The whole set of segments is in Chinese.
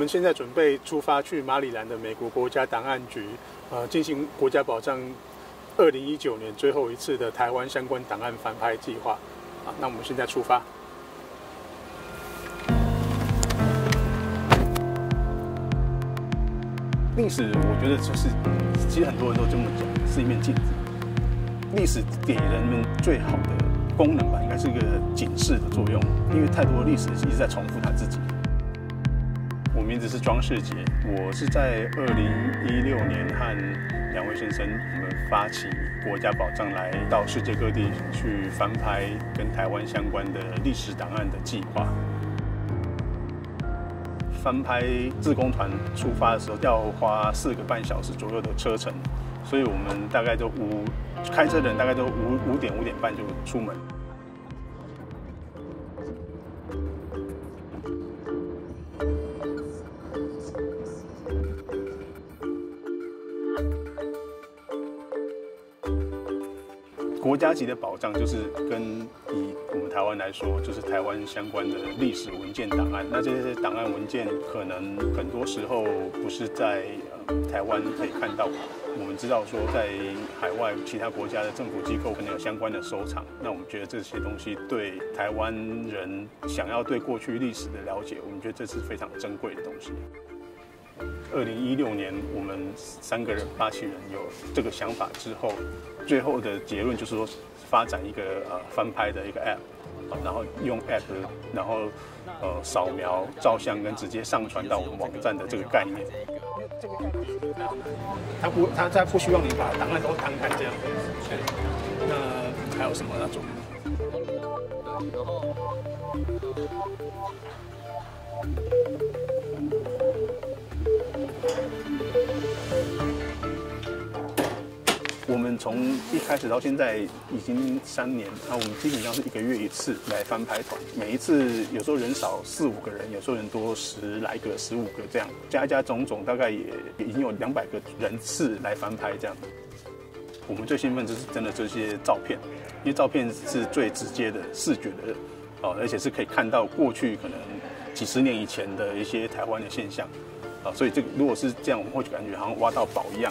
我们现在准备出发去马里兰的美国国家档案局，呃，进行国家保障二零一九年最后一次的台湾相关档案翻拍计划。啊，那我们现在出发。历史，我觉得就是，其实很多人都这么讲，是一面镜子。历史给人们最好的功能吧，应该是一个警示的作用，因为太多的历史一直在重复它自己。名字是庄世杰，我是在二零一六年和两位先生我们发起国家宝藏，来到世界各地去翻拍跟台湾相关的历史档案的计划。翻拍自工团出发的时候要花四个半小时左右的车程，所以我们大概都五开车的人大概都五五点五点半就出门。国家级的保障就是跟以我们台湾来说，就是台湾相关的历史文件档案。那这些档案文件可能很多时候不是在呃台湾可以看到。我们知道说，在海外其他国家的政府机构可能有相关的收藏。那我们觉得这些东西对台湾人想要对过去历史的了解，我们觉得这是非常珍贵的东西。二零一六年，我们三个人发起人有这个想法之后，最后的结论就是说，发展一个呃翻拍的一个 app，然后用 app，然后呃扫描照相跟直接上传到我们网站的这个概念。他不，他他不希望你把档案都摊开这样。那还有什么那种？然后。从一开始到现在已经三年，那我们基本上是一个月一次来翻拍团，每一次有时候人少四五个人，有时候人多十来个、十五个这样，加加种种，大概也已经有两百个人次来翻拍这样。我们最兴奋就是真的这些照片，因为照片是最直接的视觉的哦，而且是可以看到过去可能几十年以前的一些台湾的现象啊，所以这个如果是这样，我们会感觉好像挖到宝一样。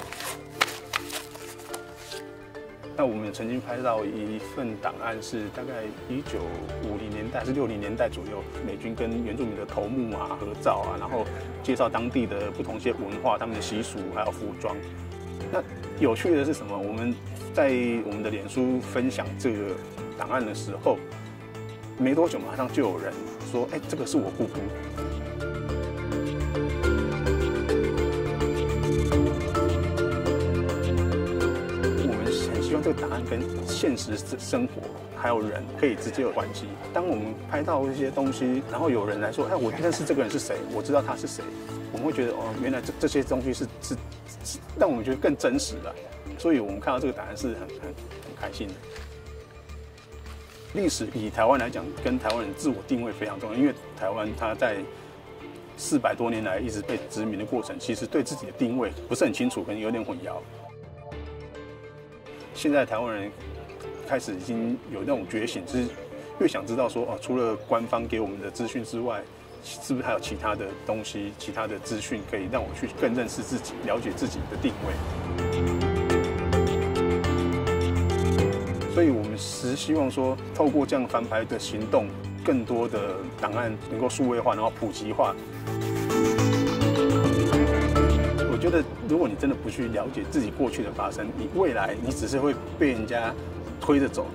那我们曾经拍到一份档案，是大概一九五零年代还，是六零年代左右，美军跟原住民的头目啊合照啊，然后介绍当地的不同一些文化、他们的习俗还有服装。那有趣的是什么？我们在我们的脸书分享这个档案的时候，没多久马上就有人说：“哎，这个是我姑姑。”这个答案跟现实生活还有人可以直接有关系。当我们拍到一些东西，然后有人来说：“哎，我认识这个人是谁？我知道他是谁。”我们会觉得哦，原来这这些东西是是，让我们觉得更真实了。所以我们看到这个答案是很很很开心的。历史以台湾来讲，跟台湾人自我定位非常重要，因为台湾它在四百多年来一直被殖民的过程，其实对自己的定位不是很清楚，可能有点混淆。现在台湾人开始已经有那种觉醒，是越想知道说哦，除了官方给我们的资讯之外，是不是还有其他的东西、其他的资讯可以让我去更认识自己、了解自己的定位？所以我们是希望说，透过这样翻拍的行动，更多的档案能够数位化，然后普及化。觉得，如果你真的不去了解自己过去的发生，你未来你只是会被人家推着走。